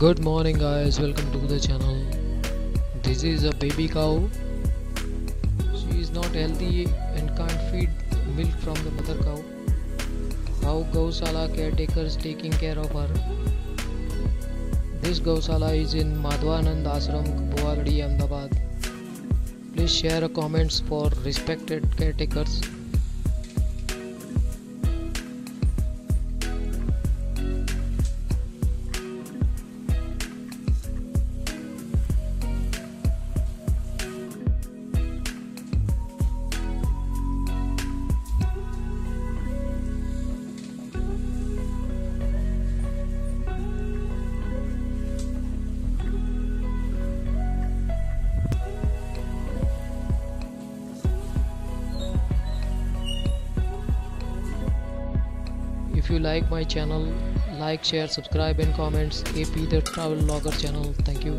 Good morning, guys. Welcome to the channel. This is a baby cow. She is not healthy and can't feed milk from the mother cow. How Gaushala caretakers taking care of her. This Gaushala is in Madhvanand Ashram, Bhuvaldi, Ahmedabad. Please share comments for respected caretakers. If you like my channel, like, share, subscribe, and comments. Appi the Travel Vlogger channel. Thank you.